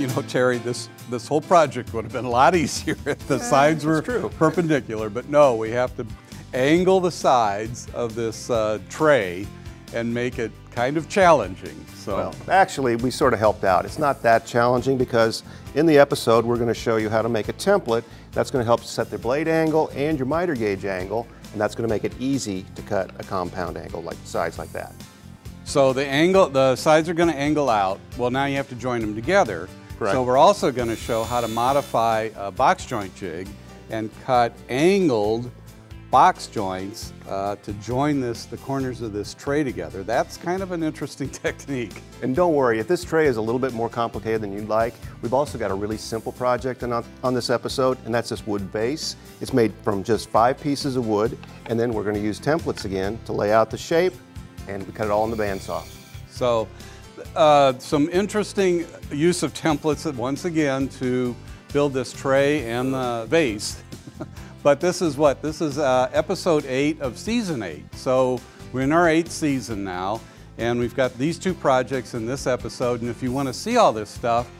you know, Terry, this this whole project would have been a lot easier if the sides were true. perpendicular. But no, we have to angle the sides of this uh, tray and make it kind of challenging. So. Well, actually, we sort of helped out. It's not that challenging because in the episode, we're going to show you how to make a template that's going to help set the blade angle and your miter gauge angle, and that's going to make it easy to cut a compound angle like sides like that. So the angle, the sides are going to angle out. Well, now you have to join them together. Correct. So we're also going to show how to modify a box joint jig and cut angled box joints uh, to join this, the corners of this tray together. That's kind of an interesting technique. And don't worry, if this tray is a little bit more complicated than you'd like, we've also got a really simple project on, on this episode, and that's this wood base. It's made from just five pieces of wood, and then we're going to use templates again to lay out the shape, and we cut it all in the bandsaw. So uh, some interesting use of templates once again to build this tray and the vase. but this is what? This is uh, episode eight of season eight. So we're in our eighth season now, and we've got these two projects in this episode. And if you want to see all this stuff,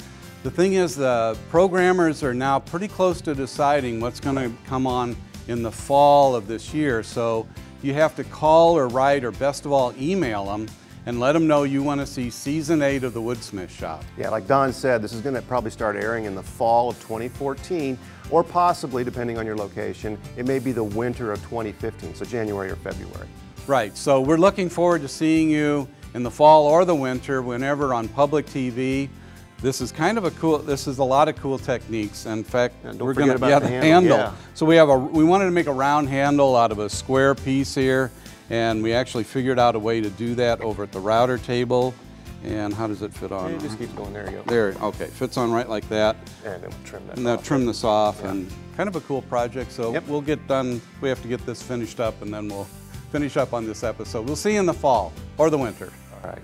the thing is the programmers are now pretty close to deciding what's going to come on in the fall of this year. So you have to call or write or best of all email them and let them know you want to see season eight of the Woodsmith Shop. Yeah, like Don said, this is going to probably start airing in the fall of 2014, or possibly, depending on your location, it may be the winter of 2015, so January or February. Right, so we're looking forward to seeing you in the fall or the winter, whenever on public TV. This is kind of a cool, this is a lot of cool techniques. In fact, we're gonna, about yeah, the handle, handle. yeah. So we have a, we wanted to make a round handle out of a square piece here, and we actually figured out a way to do that over at the router table. And how does it fit on? It just keeps going, there you go. There, okay, fits on right like that. And then we'll trim that And off. trim this off and kind of a cool project. So Yep. we'll get done, we have to get this finished up and then we'll finish up on this episode. We'll see you in the fall or the winter. All right.